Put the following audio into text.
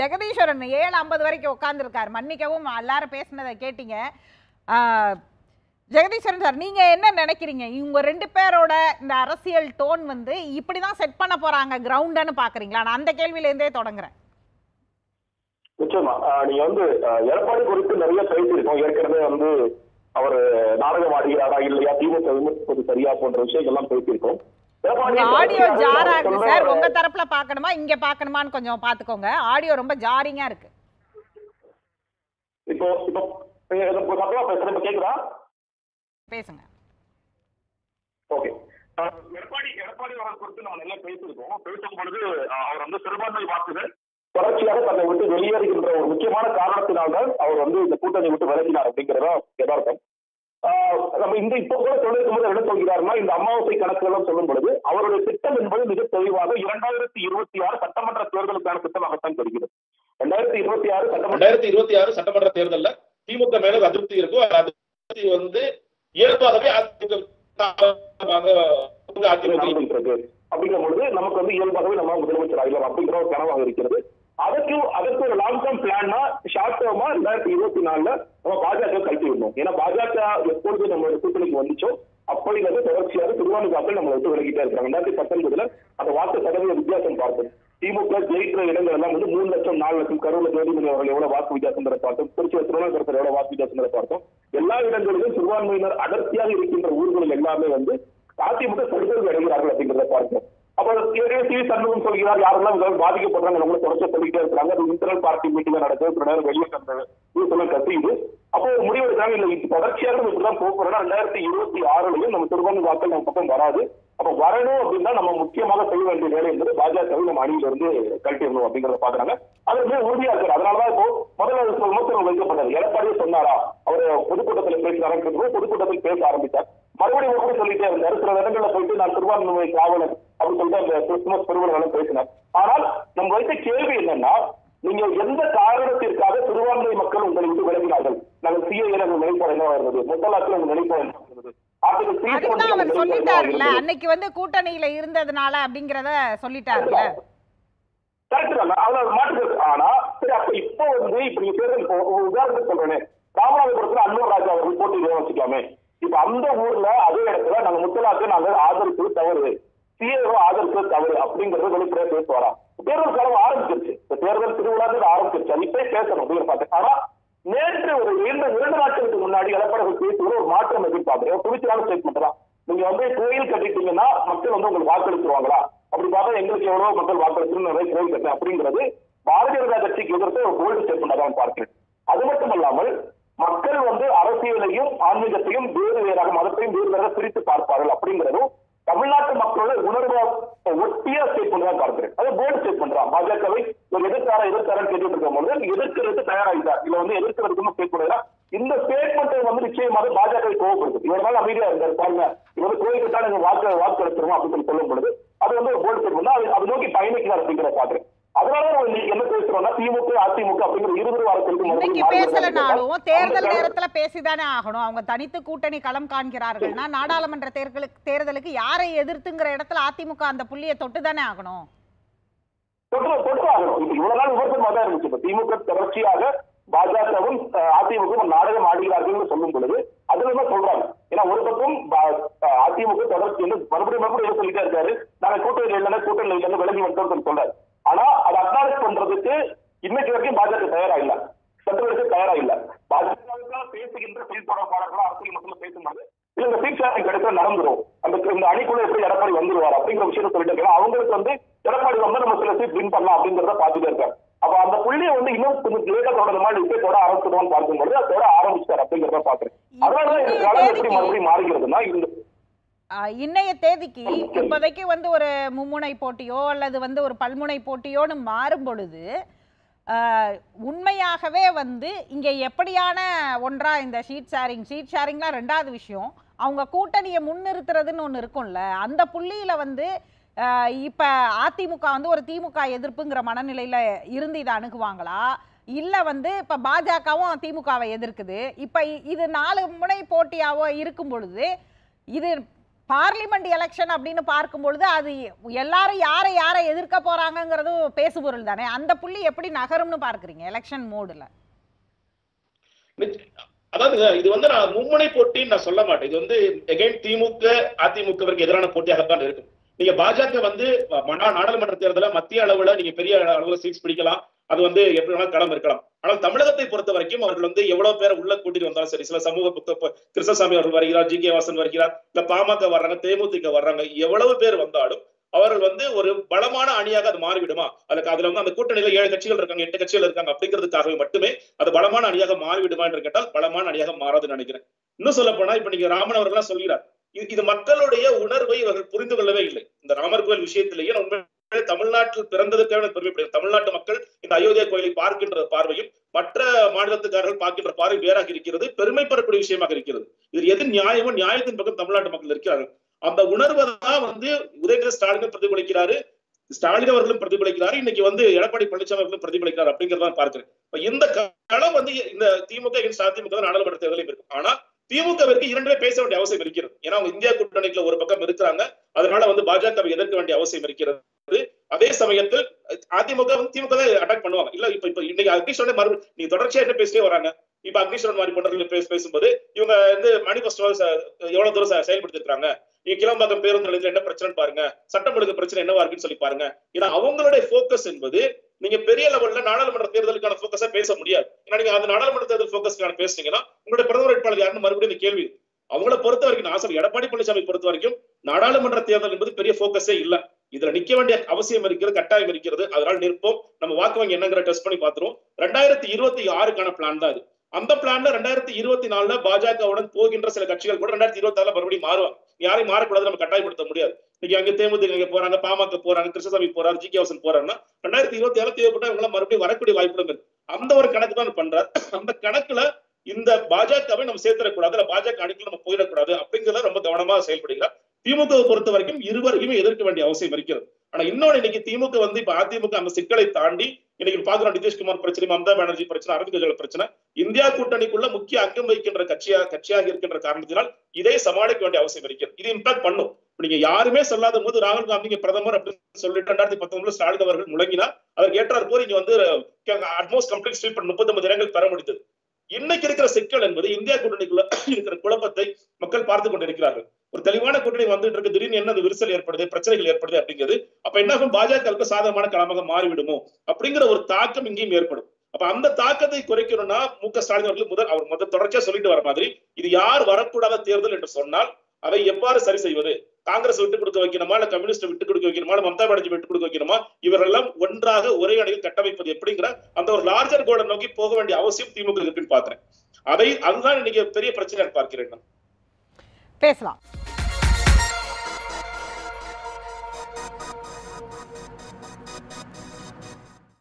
ஜெகதீஸ்வரன் ஏழு ஐம்பது வரைக்கும் உட்காந்துருக்கார் மன்னிக்கவும் எல்லாரும் பேசினதை கேட்டீங்க. ஜெகதீஸ்வரன் சார் நீங்கள் என்ன நினைக்கிறீங்க? இவங்க ரெண்டு பேரோட இந்த அரசியல் டோன் வந்து இப்படி தான் செட் பண்ண போகிறாங்க கிரவுண்டுன்னு பார்க்குறீங்களா நான் அந்த கேள்வியிலேருந்தே தொடங்குறேன். நிச்சயமா. நீங்க வந்து எடப்பாடி குறித்து நிறைய பேசியிருக்கோம். ஏற்கனவே வந்து அவர் நாடகம் ஆடுகிறாரா இல்லையா திமுக விமர்சிப்பது சரியா போன்ற விஷயங்கள்லாம் பேசியிருக்கோம். ஆடியோ ஜாரா இருக்கு சார் உங்க தரப்புல பார்க்கணுமா? இங்க பார்க்கணுமான்னு கொஞ்சம் பாத்துக்கோங்க ஆடியோ ரொம்ப ஜாரிங்கா இருக்கு. இப்போ இப்போ கேக்குதா? பேசுங்க. ஓகே எடப்பாடி எடப்பாடி அவர்கள் குறித்து நம்ம நல்லா பேசியிருக்கோம். பேசும் பொழுது அவர் வந்து சிறுபான்மை வாக்குகள் தொடர்ச்சியாக தன்னை விட்டு வெளியேறுகின்ற ஒரு முக்கியமான காரணத்தினால்தான் அவர் வந்து இந்த கூட்டணி விட்டு விலகினார் அப்படிங்கிறதா யதார்த்தம் ஆஹ் நம்ம இந்த இப்போ கூட சொல்லிருக்கும் போது என்ன சொல்கிறாருன்னா இந்த அமாவாசை கணக்குகள் சொல்லும் பொழுது அவருடைய திட்டம் என்பது மிக தெளிவாக இரண்டாயிரத்தி இருபத்தி ஆறு சட்டமன்ற தேர்தலுக்கான திட்டமாகத்தான் தெரிகிறது. ரெண்டாயிரத்தி இருபத்தி ஆறு சட்டமன்ற ரெண்டாயிரத்தி இருபத்தி ஆறு சட்டமன்ற தேர்தல்ல திமுக மேல அதிருப்தி இருக்கும். அதிருப்தி வந்து இயல்பாகவே அப்படிங்கிற பொழுது நமக்கு வந்து இயல்பாகவே நம்ம முதலமைச்சர் ஆகலாம் அப்படிங்கிற ஒரு கனவாக இருக்கிறது. அதற்கு அதற்கு ஒரு லாங் டேர்ம் பிளான்னா ஷார்ட் டேர்மா ரெண்டாயிரத்தி இருபத்தி நாலுல நம்ம பாஜக கழித்து விடணும். ஏன்னா பாஜக எப்பொழுது நம்மளோட கூட்டணிக்கு வந்துச்சோ அப்படிங்கிறது தொடர்ச்சியாக திருவாரூர் வாக்கள் நம்ம விட்டு விலகிட்டே இருக்காங்க ரெண்டாயிரத்தி பத்தொன்பதுல அந்த வாக்கு சதவீத வித்தியாசம் பார்த்தோம் திமுக ஜெயிக்கிற இடங்கள் எல்லாம் வந்து மூணு லட்சம் நாலு லட்சம் கரூர்ல ஜோதிமணி அவர்கள் எவ்வளவு வாக்கு வித்தியாசம் பார்த்தோம்? திருச்சி திருவண்ணாமலை எவ்வளவு வாக்கு வித்தியாசம் பார்த்தோம்? எல்லா இடங்களிலும் சிறுபான்மையினர் அடர்த்தியாக இருக்கின்ற ஊர்களில் எல்லாமே வந்து அதிமுக சரிதல் அடைகிறார்கள் அப்படிங்கிறத பார்க்கிறோம் அப்ப ஏற்கனவே சி சண்முகம் சொல்கிறார் யாரெல்லாம் இதாவது பாதிக்கப்படுறாங்க நம்மள தொடர்ச்சி சொல்லிட்டே இருக்காங்க. அது இன்டர்னல் பார்ட்டி மீட்டிங் நடக்குது. சில நேரம் வெளியே கண்டது இது சொல்ல கத்தியுது அப்போ முடிவு எடுக்கிறாங்க இல்ல இது தொடர்ச்சியாக நம்ம இப்படிதான் போக ரெண்டாயிரத்தி இருபத்தி ஆறுலயும் நம்ம திருவண்ணு வாக்கள் நம்ம பக்கம் வராது. அப்ப வரணும் அப்படின்னா நம்ம முக்கியமாக செய்ய வேண்டிய வேலை என்பது பாஜகவை நம்ம அணியில இருந்து கழட்டிடணும் அப்படிங்கறத பாக்குறாங்க அது ரொம்ப உறுதியா இருக்கு அதனாலதான் இப்போ முதல்ல ஒரு விமர்சனம் வைக்கப்பட்டது. எடப்பாடியே சொன்னாரா? அவர் பொதுக்கூட்டத்தில் பேசுறாரு பொதுக்கூட்டத்தில் பேச ஆரம்பித்தார் மறுபடியும் கூட சொல்லிட்டே இருந்தார் சில இடங்கள்ல போயிட்டு நான் திருவாரூர் காவலர் அப்படின்னு சொல்லிட்டு அந்த கிறிஸ்துமஸ் பெருவிழா பேசினார். ஆனால் நம்ம வைத்த கேள்வி என்னன்னா நீங்க எந்த காரணத்திற்காக சிறுபான்மை மக்கள் உங்களை விட்டு விலகினார்கள்? நாங்கள் சிஏ நாங்கள் நினைப்போம் என்ன இருந்தது? முத்தலாக்கில் உங்க நினைப்போம் என்ன இருந்தது? அவர் சொல்லிட்டாருல்ல. அன்னைக்கு வந்து கூட்டணியில இருந்ததுனால அப்படிங்கறத சொல்லிட்டாருல்ல. கரெக்ட் தான். அவ்வளவு மாற்றுக்கிறது ஆனா சரி அப்ப இப்போ வந்து இப்ப நீங்க தேர்தல் உதாரணத்துக்கு சொல்றேனே. ராமநாதபுரத்துல அன்னூர் ராஜா அவர்கள் போட்டியிட வச்சுக்கலாமே அந்த ஊர்ல அதே இடத்துல நாங்க முத்தலாக்கு நாங்க ஆதரிப்பு தவறு. சிஏஓ ஆதரிப்பு தவறு அப்படிங்கறத வெளிப்படையா பேசுவாரா தேர்தல் காலம் ஆரம்பிச்சிருச்சு. இந்த தேர்தல் திருவிழாக்கு ஆரம்பிச்சிருச்சு. அது இப்பயே பேசணும் அப்படின்னு பார்த்தேன். ஆனா நேற்று ஒரு இரண்டு இரண்டு நாட்களுக்கு முன்னாடி எடப்பாடி பேசுகிற ஒரு மாற்றம் எதிர்பார்க்கிறேன். துணிச்சலான ஸ்டேட்மெண்ட் தான். நீங்க வந்து கோயில் கட்டிட்டீங்கன்னா மக்கள் வந்து உங்களுக்கு வாக்களிச்சிருவாங்களா? அப்படி பார்த்தா எங்களுக்கு எவ்வளவு மக்கள் வாக்களிச்சிருந்து நிறைய கோயில் கட்டேன் அப்படிங்கிறது பாரதிய ஜனதா கட்சிக்கு எதிர்த்து ஒரு கோல்டு ஸ்டேட்மெண்ட் தான் பார்க்கிறேன். அது மட்டும் இல்லாமல் மக்கள் வந்து அரசியலையும் ஆன்மீகத்தையும் வேறு வேறாக மதத்தையும் வேறு வேறாக பிரித்து பார்ப்பார்கள் அப்படிங்கிறதும் தமிழ்நாட்டு மக்களோட உணர்வை ஒட்டிய ஸ்டேட்மெண்ட் தான் பார்க்கிறேன் அது போர்டு ஸ்டேட்மெண்ட் தான். பாஜகவை ஒரு எதிர்த்தார எதிர்த்தாரன்னு கேட்டுட்டு இருக்கும் பொழுது எதிர்க்கிறதுக்கு தயாராகிட்டார் இல்ல வந்து எதிர்க்கிறதுக்கு ஸ்டேட்மெண்ட் இந்த ஸ்டேட்மெண்ட் வந்து நிச்சயமாக பாஜக கோவப்படுது இவரால் அமைதியா இருந்தார். பாருங்க இவர் கோயிலுக்கு தான் வாக்கு வாக்கு எடுத்துருவோம் அப்படின்னு சொல்லி சொல்லும் பொழுது அது வந்து ஒரு போர்டு ஸ்டேட்மெண்ட் தான். அது நோக்கி பயணிக்கிறார் அப்படிங்கிற பாக்குறேன் தேர்தல் நேரத்துல பேசிதானே ஆகணும். அவங்க தனித்து கூட்டணி களம் காண்கிறார்கள்னா நாடாளுமன்ற தேர்தலுக்கு தேர்தலுக்கு யாரை எதிர்த்துங்கிற இடத்துல அதிமுக அந்த புள்ளியை தொட்டு தானே ஆகணும். திமுக தொடர்ச்சியாக பாஜகவும் அதிமுகவும் நாடகம் ஆடுகிறார்கள் சொல்லும் பொழுது அதுல சொல்றாங்க? ஏன்னா ஒரு பக்கம் அதிமுக தொடர்ச்சி மறுபடியும் மறுபடியும் சொல்லிட்டே இருக்காரு? நாங்க கூட்டணி இல்லைன்னா கூட்டணி இல்லைன்னு விலகி வந்தோம் சொல்றாரு. ஆனா அதை அக்னாலேஜ் பண்றதுக்கு இன்னைக்கு வரைக்கும் பாஜக தயாரா இல்ல சட்டத்திற்கு தயாரா இல்ல பாஜக பேசுகின்ற செய்தி தொடர்பாளர்களா அரசியல் மக்கள் பேசும்போது இல்ல இந்த சீட் ஷேரிங் கிடைச்சா நடந்துரும். அந்த இந்த அணிக்குள்ள எப்படி எடப்பாடி வந்துருவார் அப்படிங்கிற விஷயத்த சொல்லிட்டு இருக்காங்க அவங்களுக்கு வந்து எடப்பாடி வந்து நம்ம சில சீட் வின் பண்ணலாம் அப்படிங்கறத பாத்துட்டே இருக்காங்க அப்ப அந்த புள்ளியை வந்து இன்னும் கொஞ்சம் லேட்டா தொடர்ந்த மாதிரி இப்ப தொட ஆரம்பிச்சிடுவான்னு பார்க்கும்போது அதோட ஆரம்பிச்சார் அப்படிங்கறத பாக்குறேன் அதனால இந்த காலம் எப்படி மறுபடியும் மாறுகிறதுனா இந்த இன்னைய தேதிக்கு இப்போதைக்கு வந்து ஒரு மும்முனை போட்டியோ அல்லது வந்து ஒரு பல்முனை போட்டியோன்னு மாறும் பொழுது உண்மையாகவே வந்து இங்கே எப்படியான ஒன்றா இந்த ஷீட் ஷேரிங் ஷீட் ஷேரிங்லாம் ரெண்டாவது விஷயம் அவங்க கூட்டணியை முன்னிறுத்துறதுன்னு ஒன்று இருக்கும்ல அந்த புள்ளியில் வந்து இப்போ அதிமுக வந்து ஒரு திமுக எதிர்ப்புங்கிற மனநிலையில் இருந்து இதை அணுகுவாங்களா? இல்லை வந்து இப்போ பாஜகவும் திமுகவை எதிர்க்குது. இப்போ இது நாலு முனை போட்டியாவோ இருக்கும் பொழுது இது பார்லிமெண்ட் எலெக்ஷன் அப்படின்னு பார்க்கும்பொழுது அது எல்லாரும் யாரை யாரை எதிர்க்க போறாங்கங்கிறதும் பேசுபொருள் தானே? அந்த புள்ளி எப்படி நகரும்னு பார்க்கறீங்க எலெக்ஷன் மோடில்? அதாவது இது வந்து நான் மும்முனை போட்டின்னு நான் சொல்ல மாட்டேன். இது வந்து எகைன் திமுக அதிமுகவிற்கு எதிரான போட்டியாகத்தான் இருக்கும். நீங்க பாஜக வந்து நாடாளுமன்ற தேர்தல மத்திய அளவுல நீங்க பெரிய அளவுல சீட்ஸ் பிடிக்கலாம். அது வந்து எப்படி வேணாலும் களம் இருக்கலாம். ஆனால் தமிழகத்தை பொறுத்த வரைக்கும் அவர்கள் வந்து எவ்வளவு பேர் உள்ள கூட்டிட்டு வந்தாலும் சரி சில சமூக கிருஷ்ணசாமி அவர்கள் வருகிறார் ஜி கே வாசன் வருகிறார் இல்ல பாமக வர்றாங்க தேமுதிக வர்றாங்க எவ்வளவு பேர் வந்தாலும் அவர்கள் வந்து ஒரு பலமான அணியாக அது மாறிவிடுமா? அதுக்கு அதுல வந்து அந்த கூட்டணியில ஏழு கட்சிகள் இருக்காங்க எட்டு கட்சிகள் இருக்காங்க அப்படிங்கிறதுக்காகவே மட்டுமே அது பலமான அணியாக மாறிவிடுமா என்று கேட்டால் பலமான அணியாக மாறாதுன்னு நினைக்கிறேன். இன்னும் சொல்ல போனா இப்ப நீங்க ராமன் அவர்கள் சொல்கிறார் இது இது மக்களுடைய உணர்வை அவர்கள் புரிந்து கொள்ளவே இல்லை. இந்த ராமர் கோயில் விஷயத்திலேயே உண்மையிலே தமிழ்நாட்டில் பிறந்ததுக்கான பெருமைப்படுகிறேன் தமிழ்நாட்டு மக்கள் இந்த அயோத்தியா கோயிலை பார்க்கின்ற பார்வையும் மற்ற மாநிலத்துக்காரர்கள் பார்க்கின்ற பார்வை வேறாக இருக்கிறது. பெருமைப்படக்கூடிய விஷயமாக இருக்கிறது. இது எது நியாயமோ நியாயத்தின் பக்கம் தமிழ்நாட்டு மக்கள் இருக்கிறார்கள். அந்த உணர்வை தான் வந்து உதயநிதி ஸ்டாலினும் பிரதிபலிக்கிறாரு. ஸ்டாலின் அவர்களும் பிரதிபலிக்கிறாரு. இன்னைக்கு வந்து எடப்பாடி பழனிசாமி அவர்களும் பிரதிபலிக்கிறார் அப்படிங்கறத பார்க்கிறேன். இப்ப இந்த களம் வந்து இந்த திமுக அதிமுக நாடாளுமன்ற தேர்தலையும் இருக்கும் ஆனா திமுகவிற்கு இரண்டுமே பேச வேண்டிய அவசியம் இருக்கிறது. ஏன்னா அவங்க இந்தியா கூட்டணிக்குள்ள ஒரு பக்கம் இருக்கிறாங்க. அதனால வந்து பாஜக எதிர்க்க வேண்டிய அவசியம் இருக்கிறது. அதே சமயத்தில் அதிமுக வந்து திமுக தான் அட்டாக் பண்ணுவாங்க. இல்ல இப்ப இப்ப இன்னைக்கு அக்னிஸ்வரன் மறுபடியும் நீங்க தொடர்ச்சியா என்ன பேசிட்டே வராங்க? இப்ப அக்னிஸ்வரன் மாதிரி போன்றவர்கள் பேச பேசும்போது இவங்க வந்து மேனிபெஸ்டோ எவ்வளவு தூரம் செயல்படுத்திருக்காங்க நீங்க கிளம்பாக்கம் பேருந்து நிலையத்துல என்ன பிரச்சனை பாருங்க. சட்டம் ஒழுங்கு பிரச்சனை என்னவா இருக்குன்னு சொல்லி பாருங்க. ஏன்னா அவங்களுடைய போக்கஸ் என்பது நீங்க பெரிய லெவல்ல நாடாளுமன்ற தேர்தலுக்கான போக்கஸா பேச முடியாது. ஏன்னா நீங்க அந்த நாடாளுமன்ற தேர்தல் போக்கஸ்க்கான பேசுனீங்கன்னா உங்களுடைய பிரதமர் வேட்பாளர் யாருன்னு மறுபடியும் இந்த கேள்வி. அவங்கள பொறுத்த வரைக்கும் நான் சொல்ல எடப்பாடி பழனிசாமி பொறுத்த வரைக்கும் நாடாளுமன்ற தேர்தல் என்பது பெரிய போக்கஸே இல்ல. இதுல நிக்க வேண்டிய அவசியம் இருக்கிறது கட்டாயம் இருக்கிறது. அதனால நிற்போம். நம்ம வாக்கு வங்கி என்னங்கிற டெஸ்ட் பண்ணி பாத்துருவோம் ரெண்டாயிரத்தி இருபத்தி ஆறுக்கான பிளான் தான் அது அந்த பிளான்ல ரெண்டாயிரத்தி இருபத்தி நாலுல பாஜகவுடன் போகின்ற சில கட்சிகள் கூட ரெண்டாயிரத்தி இருபத்தி ஆறுல மறுபடியும் மாறுவாங்க. யாரையும் மாறக்கூடாது நம்ம கட்டாயப்படுத்த முடியாது. இன்னைக்கு அங்க தேமுதிக இங்க போறாங்க பாமக போறாங்க கிருஷ்ணசாமி போறாரு ஜி கே வாசன் போறாருன்னா ரெண்டாயிரத்தி இருபத்தி ஏழு தேவைப்பட்ட அவங்களாம் மறுபடியும் வரக்கூடிய வாய்ப்புகளும் இருக்கு அந்த ஒரு கணக்கு தான் பண்றாரு. அந்த கணக்குல இந்த பாஜகவை நம்ம சேர்த்துடக்கூடாது இல்ல பாஜக அணிக்குள்ள நம்ம போயிடக்கூடாது அப்படிங்கிறத ரொம்ப கவனமா செயல்படுகிறார் திமுக பொறுத்த வரைக்கும் இருவரையுமே எதிர்க்க வேண்டிய அவசியம் இருக்கிறது. ஆனா இன்னொன்னு இன்னைக்கு திமுக வந்து இப்ப அதிமுக அந்த சிக்கலை தாண்டி இன்னைக்கு பாக்குறோம் நிதிஷ்குமார் பிரச்சனை மம்தா பானர்ஜி பிரச்சனை அரவிந்த் கெஜ்ரிவால் பிரச்சனை இந்தியா கூட்டணிக்குள்ள முக்கிய அங்கம் வகிக்கின்ற கட்சியா கட்சியாக இருக்கின்ற காரணத்தினால் இதை சமாளிக்க வேண்டிய அவசியம் இருக்கிறது இது இம்பாக்ட் பண்ணும். நீங்க யாருமே சொல்லாத போது ராகுல் காந்திங்க பிரதமர் அப்படின்னு சொல்லிட்டு ரெண்டாயிரத்தி பத்தொன்பதுல ஸ்டாலின் அவர்கள் முழங்கினா அதற்கு ஏற்றார் போது இங்க வந்து அட்மோஸ்ட் கம்ப்ளீட் ஸ்வீப் முப்பத்தி ஒன்பது இடங்கள் பெற முடிந்தது. இன்னைக்கு இருக்கிற சிக்கல் என்பது இந்தியா கூட்டணிக்குள்ள இருக்கிற குழப்பத்தை மக்கள் பார்த்து கொண்டிருக்கிறார்கள். ஒரு தெளிவான கூட்டணி வந்துட்டு இருக்கு. திடீர்னு என்ன விரிசல் ஏற்படுது பிரச்சனைகள் ஏற்படுது அப்படிங்கிறது அப்ப என்ன ஆகும்? பாஜகவுக்கு சாதகமான களமாக மாறிவிடுமோ? அப்படிங்கிற ஒரு தாக்கம் இங்கேயும் ஏற்படும். அப்ப அந்த தாக்கத்தை குறைக்கணும்னா மு க ஸ்டாலின் அவர்கள் முதல் அவர் முதல் தொடர்ச்சியா சொல்லிட்டு வர மாதிரி இது யார் வரக்கூடாத தேர்தல் என்று சொன்னால் அதை எவ்வாறு சரி செய்வது? காங்கிரஸ் விட்டு கொடுக்க வைக்கணுமா? இல்ல கம்யூனிஸ்ட் விட்டு கொடுக்க வைக்கணுமா? மம்தா பானர்ஜி விட்டு கொடுக்க வைக்கணுமா? இவரெல்லாம் ஒன்றாக ஒரே அணியில் கட்டமைப்பது எப்படிங்கிற அந்த ஒரு லார்ஜர் கோலை நோக்கி போக வேண்டிய அவசியம் திமுக இருக்குன்னு பாக்குறேன் அதை அதுதான் இன்னைக்கு பெரிய பிரச்சனை பார்க்கிறேன் நான். பேசலாம்